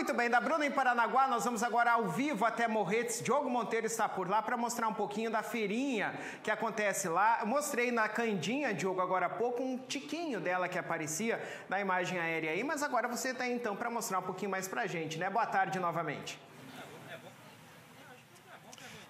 Muito bem, da Bruna em Paranaguá, nós vamos agora ao vivo até Morretes. Diogo Monteiro está por lá para mostrar um pouquinho da feirinha que acontece lá. Eu mostrei na Candinha, Diogo, agora há pouco, um tiquinho dela que aparecia na imagem aérea aí, mas agora você está então para mostrar um pouquinho mais para a gente, né? Boa tarde novamente.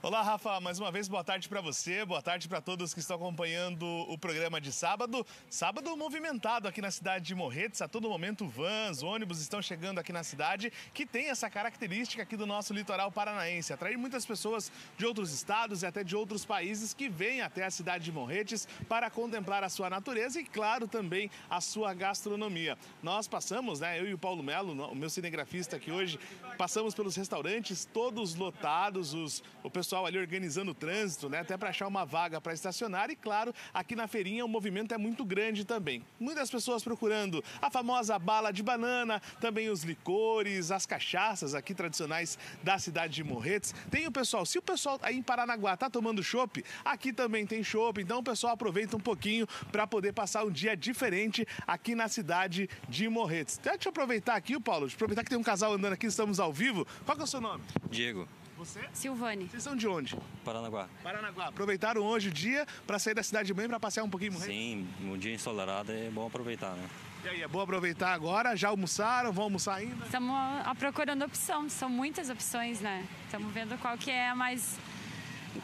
Olá, Rafa, mais uma vez boa tarde para você, boa tarde para todos que estão acompanhando o programa de sábado. Sábado movimentado aqui na cidade de Morretes, a todo momento vans, ônibus estão chegando aqui na cidade, que tem essa característica aqui do nosso litoral paranaense, atrair muitas pessoas de outros estados e até de outros países que vêm até a cidade de Morretes para contemplar a sua natureza e, claro, também a sua gastronomia. Nós passamos, né, eu e o Paulo Melo, o meu cinegrafista aqui hoje, passamos pelos restaurantes todos lotados, os, o pessoal pessoal ali organizando o trânsito, né? Até para achar uma vaga para estacionar. E claro, aqui na feirinha o movimento é muito grande também. Muitas pessoas procurando a famosa bala de banana, também os licores, as cachaças aqui tradicionais da cidade de Morretes. Tem o pessoal, se o pessoal aí em Paranaguá tá tomando chopp, aqui também tem chopp. Então o pessoal aproveita um pouquinho para poder passar um dia diferente aqui na cidade de Morretes. Deixa eu aproveitar aqui, Paulo, aproveitar que tem um casal andando aqui, estamos ao vivo. Qual é o seu nome? Diego. Você? Silvane. Vocês são de onde? Paranaguá. Paranaguá. Aproveitaram hoje o dia para sair da cidade de manhã para passear um pouquinho? Sim, um dia ensolarado é bom aproveitar, né? E aí, é bom aproveitar agora? Já almoçaram? Vão almoçar ainda? Estamos procurando opção, são muitas opções, né? Estamos vendo qual que é a mais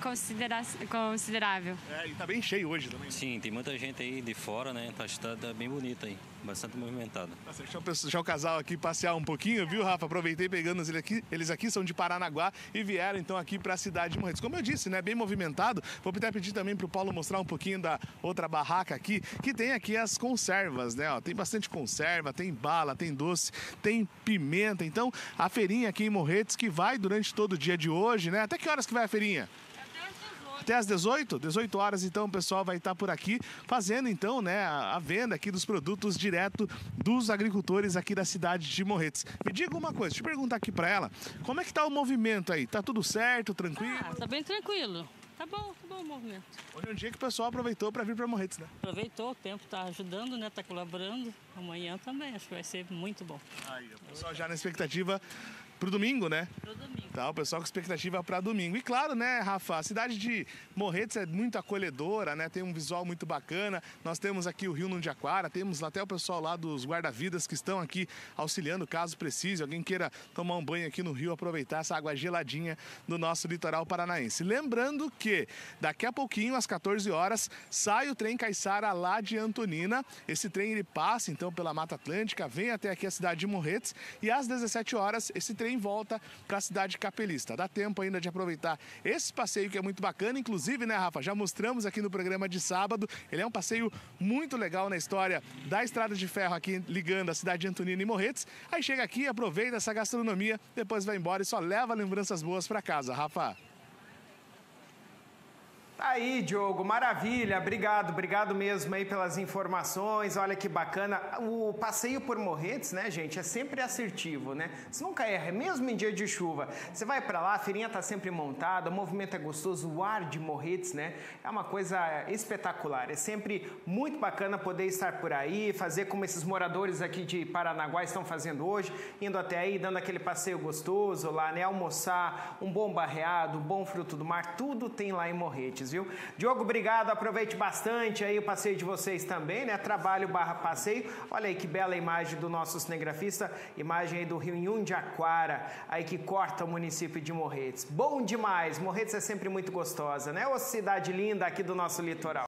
considera considerável. É, e tá bem cheio hoje também. Né? Sim, tem muita gente aí de fora, né? Tá, tá bem bonita aí, bastante movimentada. Tá deixa, deixa o casal aqui passear um pouquinho, viu, Rafa? Aproveitei pegando eles aqui, eles aqui são de Paranaguá e vieram então aqui para a cidade de Morretes. Como eu disse, né, bem movimentado. Vou até pedir também para o Paulo mostrar um pouquinho da outra barraca aqui, que tem aqui as conservas, né? Ó, tem bastante conserva, tem bala, tem doce, tem pimenta. Então, a feirinha aqui em Morretes que vai durante todo o dia de hoje, né? Até que horas que vai a feirinha? Até às 18, 18 horas, então o pessoal vai estar por aqui fazendo então, né, a, venda aqui dos produtos direto dos agricultores aqui da cidade de Morretes. Me diga uma coisa, deixa eu perguntar aqui para ela, como é que tá o movimento aí? Tá tudo certo, tranquilo? Ah, tá bem tranquilo. Tá bom, tá bom o movimento. Hoje é um dia que o pessoal aproveitou para vir para Morretes, né? Aproveitou, o tempo tá ajudando, né? Tá colaborando. Amanhã também, acho que vai ser muito bom. Aí, o pessoal já na expectativa pro domingo, né? Pro domingo. Tá, o pessoal com expectativa para domingo. E claro, né, Rafa, a cidade de Morretes é muito acolhedora, né? Tem um visual muito bacana. Nós temos aqui o Rio Nundiaquara, temos até o pessoal lá dos guarda-vidas que estão aqui auxiliando caso precise, alguém queira tomar um banho aqui no rio, aproveitar essa água geladinha do nosso litoral paranaense. Lembrando que daqui a pouquinho, às 14 horas, sai o trem Caiçara lá de Antonina. Esse trem ele passa então pela Mata Atlântica, vem até aqui a cidade de Morretes e às 17 horas esse trem trem volta para a cidade capelista. Dá tempo ainda de aproveitar esse passeio que é muito bacana, inclusive, né, Rafa? Já mostramos aqui no programa de sábado. Ele é um passeio muito legal na história da estrada de ferro aqui ligando a cidade de Antonina e Morretes. Aí chega aqui, aproveita essa gastronomia, depois vai embora e só leva lembranças boas para casa, Rafa. Tá aí, Diogo, maravilha. Obrigado, obrigado mesmo aí pelas informações. Olha que bacana. O passeio por Morretes, né, gente, é sempre assertivo, né? Você nunca erra, mesmo em dia de chuva. Você vai para lá, a feirinha tá sempre montada, o movimento é gostoso, o ar de Morretes, né? É uma coisa espetacular. É sempre muito bacana poder estar por aí, fazer como esses moradores aqui de Paranaguá estão fazendo hoje, indo até aí, dando aquele passeio gostoso lá, né? Almoçar, um bom barreado, um bom fruto do mar, tudo tem lá em Morretes viu? Diogo, obrigado. Aproveite bastante aí o passeio de vocês também, né? Trabalho barra passeio. Olha aí que bela imagem do nosso cinegrafista, imagem aí do Rio Inhundiaquara, aí que corta o município de Morretes. Bom demais. Morretes é sempre muito gostosa, né? Ô cidade linda aqui do nosso litoral.